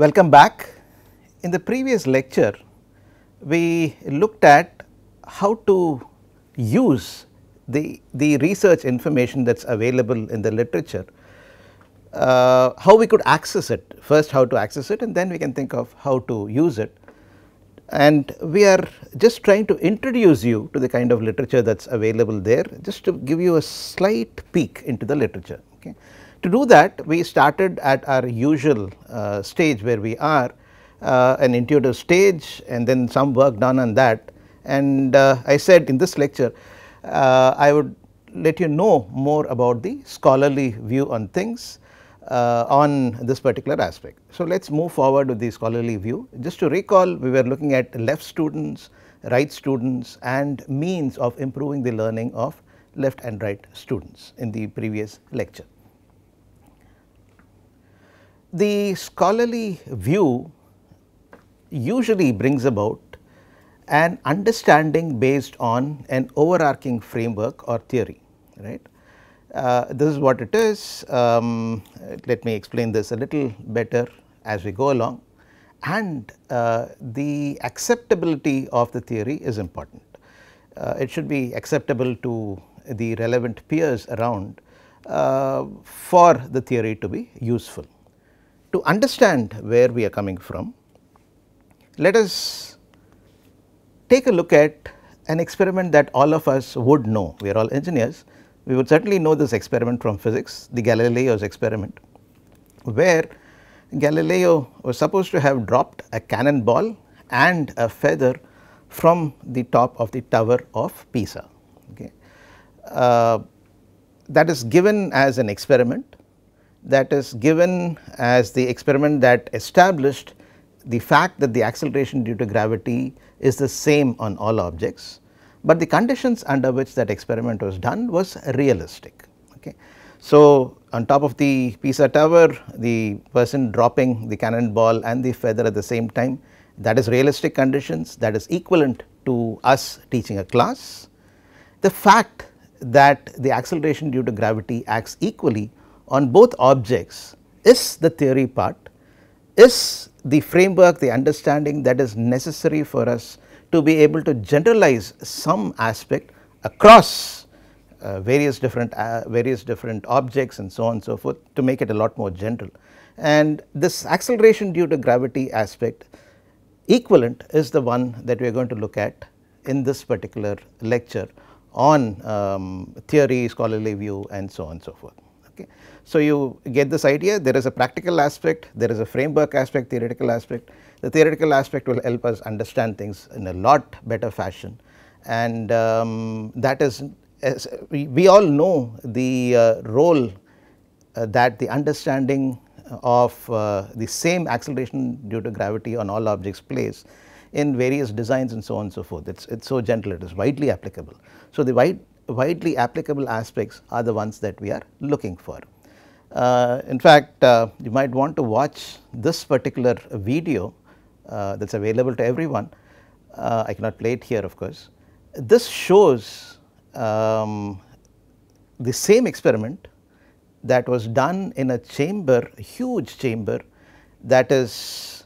Welcome back. In the previous lecture, we looked at how to use the, the research information that is available in the literature, uh, how we could access it, first how to access it and then we can think of how to use it. And we are just trying to introduce you to the kind of literature that is available there, just to give you a slight peek into the literature. Okay. To do that, we started at our usual uh, stage where we are, uh, an intuitive stage and then some work done on that. And uh, I said in this lecture, uh, I would let you know more about the scholarly view on things uh, on this particular aspect. So, let us move forward with the scholarly view. Just to recall, we were looking at left students, right students and means of improving the learning of left and right students in the previous lecture. The scholarly view usually brings about an understanding based on an overarching framework or theory, right. Uh, this is what it is. Um, let me explain this a little better as we go along and uh, the acceptability of the theory is important. Uh, it should be acceptable to the relevant peers around uh, for the theory to be useful to understand where we are coming from, let us take a look at an experiment that all of us would know. We are all engineers. We would certainly know this experiment from physics, the Galileo's experiment, where Galileo was supposed to have dropped a cannonball and a feather from the top of the tower of Pisa. Okay. Uh, that is given as an experiment that is given as the experiment that established the fact that the acceleration due to gravity is the same on all objects, but the conditions under which that experiment was done was realistic. Okay. So, on top of the Pisa tower the person dropping the cannonball and the feather at the same time that is realistic conditions that is equivalent to us teaching a class. The fact that the acceleration due to gravity acts equally on both objects is the theory part, is the framework, the understanding that is necessary for us to be able to generalize some aspect across uh, various different uh, various different objects and so on and so forth to make it a lot more general. And this acceleration due to gravity aspect equivalent is the one that we are going to look at in this particular lecture on um, theory, scholarly view and so on and so forth. Okay. So, you get this idea there is a practical aspect, there is a framework aspect, theoretical aspect. The theoretical aspect will help us understand things in a lot better fashion and um, that is we, we, all know the uh, role uh, that the understanding of uh, the same acceleration due to gravity on all objects plays in various designs and so on and so forth. It is it's so gentle, it is widely applicable. So, the wide widely applicable aspects are the ones that we are looking for. Uh, in fact, uh, you might want to watch this particular video uh, that is available to everyone. Uh, I cannot play it here of course. This shows um, the same experiment that was done in a chamber, huge chamber that is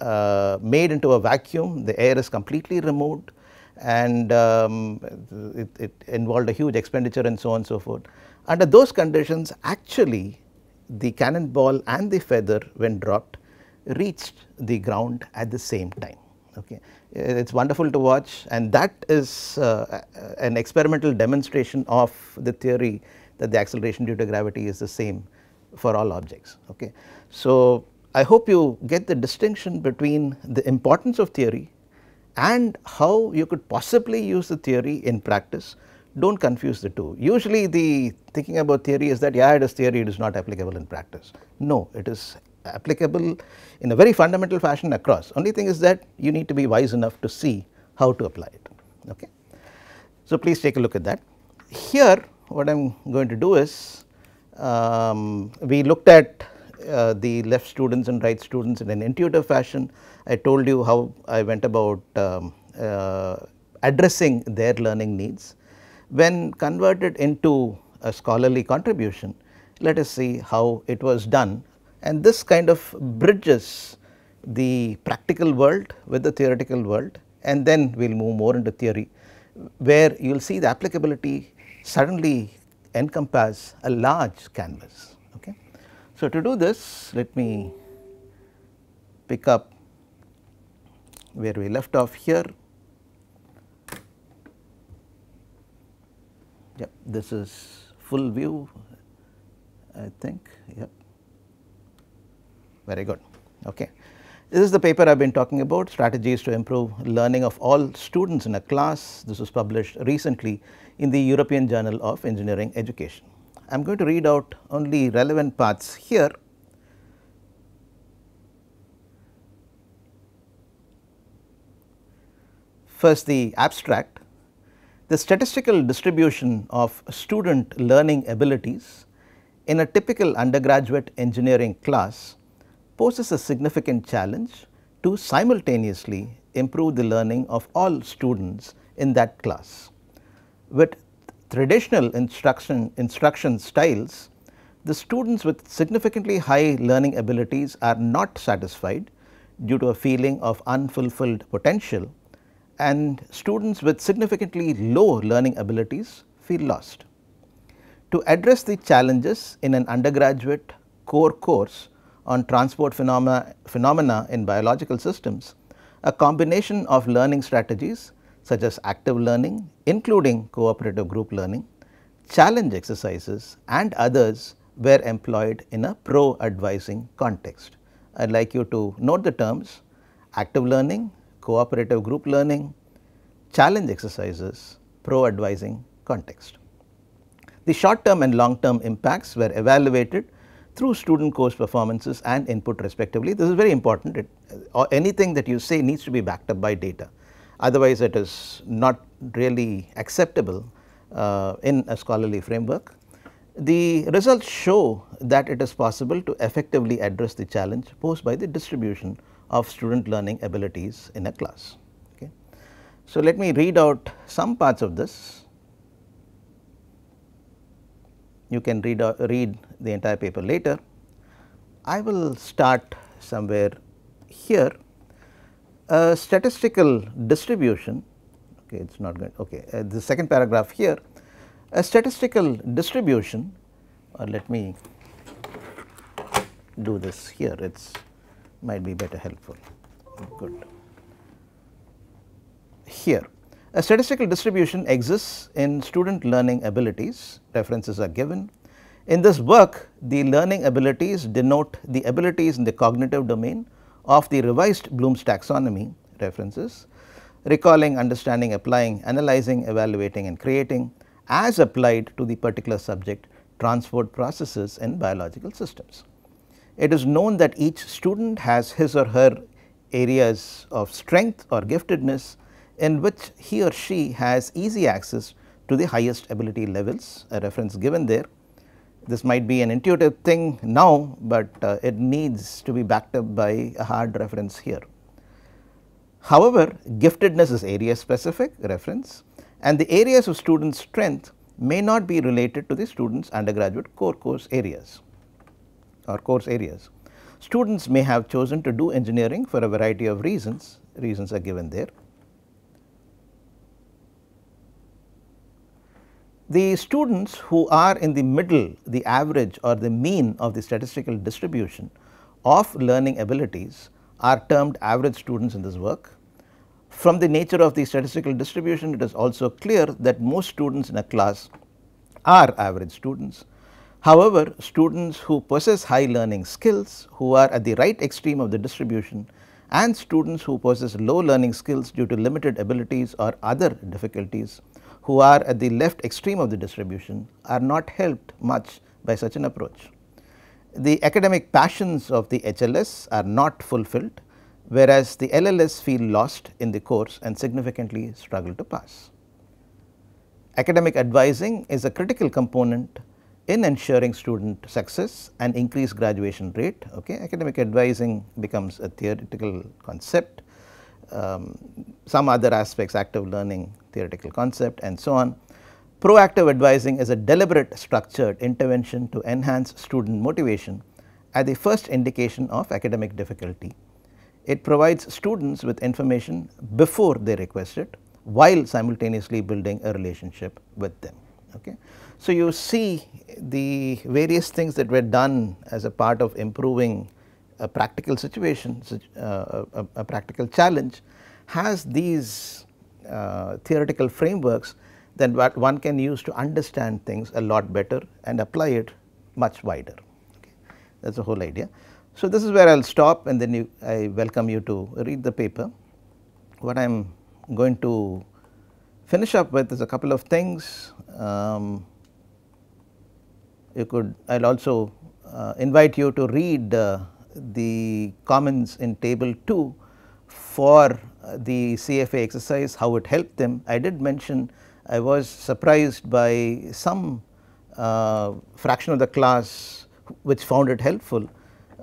uh, made into a vacuum, the air is completely removed and um, it, it, involved a huge expenditure and so on and so forth. Under those conditions actually the cannonball and the feather when dropped reached the ground at the same time. Okay. It is wonderful to watch and that is uh, an experimental demonstration of the theory that the acceleration due to gravity is the same for all objects. Okay. So, I hope you get the distinction between the importance of theory and how you could possibly use the theory in practice do not confuse the two. Usually the thinking about theory is that yeah it is theory it is not applicable in practice. No it is applicable in a very fundamental fashion across only thing is that you need to be wise enough to see how to apply it. Okay. So please take a look at that. Here what I am going to do is um, we looked at uh, the left students and right students in an intuitive fashion. I told you how I went about um, uh, addressing their learning needs. When converted into a scholarly contribution, let us see how it was done and this kind of bridges the practical world with the theoretical world and then we will move more into theory where you will see the applicability suddenly encompass a large canvas. So, to do this let me pick up where we left off here. Yep, this is full view I think yep very good okay. This is the paper I have been talking about strategies to improve learning of all students in a class. This was published recently in the European Journal of Engineering Education. I am going to read out only relevant parts here. First the abstract, the statistical distribution of student learning abilities in a typical undergraduate engineering class poses a significant challenge to simultaneously improve the learning of all students in that class. With traditional instruction, instruction styles, the students with significantly high learning abilities are not satisfied due to a feeling of unfulfilled potential and students with significantly low learning abilities feel lost. To address the challenges in an undergraduate core course on transport phenomena, phenomena in biological systems, a combination of learning strategies such as active learning including cooperative group learning, challenge exercises and others were employed in a pro advising context. I would like you to note the terms active learning, cooperative group learning, challenge exercises, pro advising context. The short term and long term impacts were evaluated through student course performances and input respectively. This is very important it, uh, anything that you say needs to be backed up by data otherwise it is not really acceptable uh, in a scholarly framework. The results show that it is possible to effectively address the challenge posed by the distribution of student learning abilities in a class. Okay. So, let me read out some parts of this you can read, uh, read the entire paper later. I will start somewhere here a statistical distribution. Okay it is not good. Okay uh, the second paragraph here. A statistical distribution or let me do this here. It's might be better helpful. Good. Here a statistical distribution exists in student learning abilities, references are given. In this work, the learning abilities denote the abilities in the cognitive domain of the revised Bloom's taxonomy references, recalling, understanding, applying, analyzing, evaluating and creating as applied to the particular subject transport processes in biological systems. It is known that each student has his or her areas of strength or giftedness in which he or she has easy access to the highest ability levels, a reference given there. This might be an intuitive thing now, but uh, it needs to be backed up by a hard reference here. However, giftedness is area specific reference and the areas of student strength may not be related to the student's undergraduate core course areas or course areas. Students may have chosen to do engineering for a variety of reasons, reasons are given there. The students who are in the middle, the average or the mean of the statistical distribution of learning abilities are termed average students in this work. From the nature of the statistical distribution, it is also clear that most students in a class are average students. However, students who possess high learning skills, who are at the right extreme of the distribution and students who possess low learning skills due to limited abilities or other difficulties who are at the left extreme of the distribution are not helped much by such an approach. The academic passions of the HLS are not fulfilled, whereas the LLS feel lost in the course and significantly struggle to pass. Academic advising is a critical component in ensuring student success and increase graduation rate. Okay. Academic advising becomes a theoretical concept um, some other aspects active learning theoretical concept and so on. Proactive advising is a deliberate structured intervention to enhance student motivation at the first indication of academic difficulty. it provides students with information before they request it while simultaneously building a relationship with them. Okay. So, you see the various things that were done as a part of improving a practical situation, uh, a, a, practical challenge has these uh, theoretical frameworks then what one can use to understand things a lot better and apply it much wider. Okay. That is the whole idea. So, this is where I will stop and then you, I welcome you to read the paper. What I am going to finish up with is a couple of things. Um, you could I will also uh, invite you to read uh, the comments in table 2 for the CFA exercise how it helped them. I did mention I was surprised by some uh, fraction of the class which found it helpful.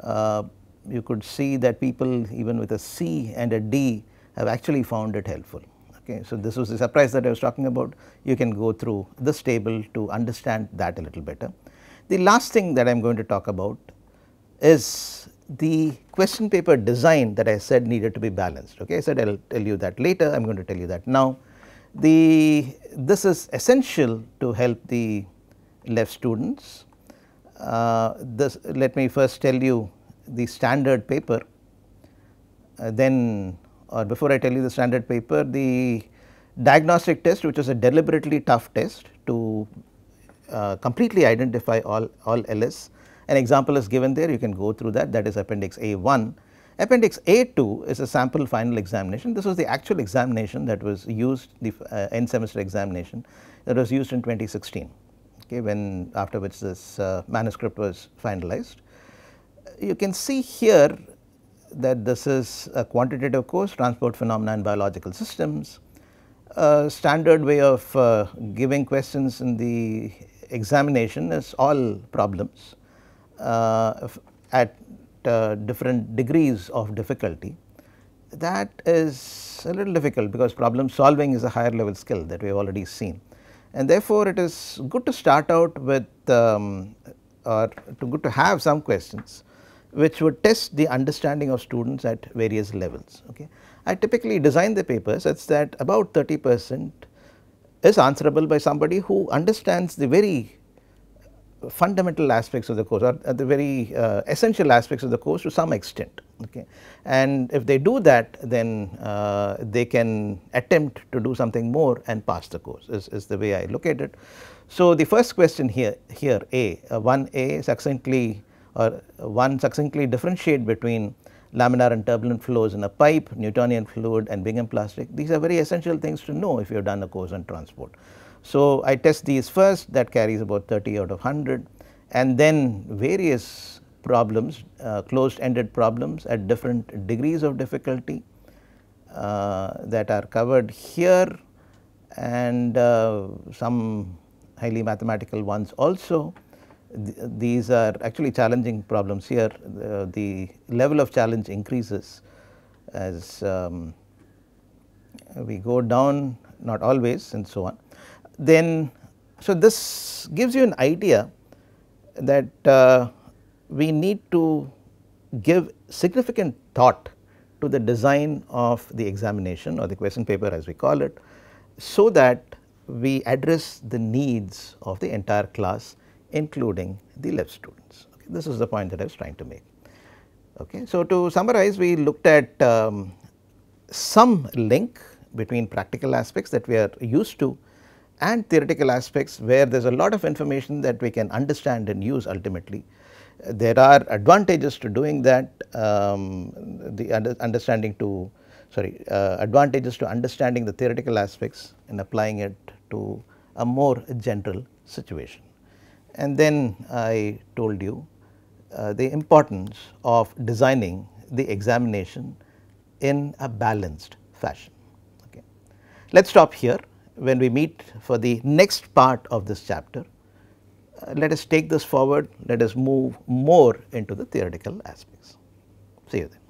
Uh, you could see that people even with a C and a D have actually found it helpful. Okay. So, this was the surprise that I was talking about. You can go through this table to understand that a little better. The last thing that I am going to talk about is the question paper design that I said needed to be balanced. Okay. I said I will tell you that later, I am going to tell you that now. The this is essential to help the left students. Uh, this let me first tell you the standard paper, uh, then or before I tell you the standard paper, the diagnostic test which was a deliberately tough test to uh, completely identify all, all LS. An example is given there, you can go through that, that is appendix A1. Appendix A2 is a sample final examination. This was the actual examination that was used, the uh, end semester examination that was used in 2016, okay, when after which this uh, manuscript was finalized. You can see here that this is a quantitative course, transport phenomena and biological systems. A standard way of uh, giving questions in the examination is all problems uh, at uh, different degrees of difficulty. That is a little difficult because problem solving is a higher level skill that we have already seen. And therefore, it is good to start out with um, or to good to have some questions which would test the understanding of students at various levels. Okay. I typically design the paper such that about 30 percent is answerable by somebody who understands the very fundamental aspects of the course or the very uh, essential aspects of the course to some extent. Okay. And if they do that then uh, they can attempt to do something more and pass the course is, is the way I look at it. So, the first question here, here A, uh, 1A succinctly or one succinctly differentiate between laminar and turbulent flows in a pipe, Newtonian fluid and Bingham plastic. These are very essential things to know if you have done a course on transport. So, I test these first that carries about 30 out of 100 and then various problems uh, closed ended problems at different degrees of difficulty uh, that are covered here and uh, some highly mathematical ones also these are actually challenging problems here. The level of challenge increases as um, we go down not always and so on. Then so this gives you an idea that uh, we need to give significant thought to the design of the examination or the question paper as we call it so that we address the needs of the entire class including the left students. Okay. This is the point that I was trying to make. Okay. So, to summarize we looked at um, some link between practical aspects that we are used to and theoretical aspects where there is a lot of information that we can understand and use ultimately. There are advantages to doing that, um, the under understanding to sorry uh, advantages to understanding the theoretical aspects and applying it to a more general situation. And then I told you uh, the importance of designing the examination in a balanced fashion. Okay. Let us stop here when we meet for the next part of this chapter. Uh, let us take this forward, let us move more into the theoretical aspects. See you then.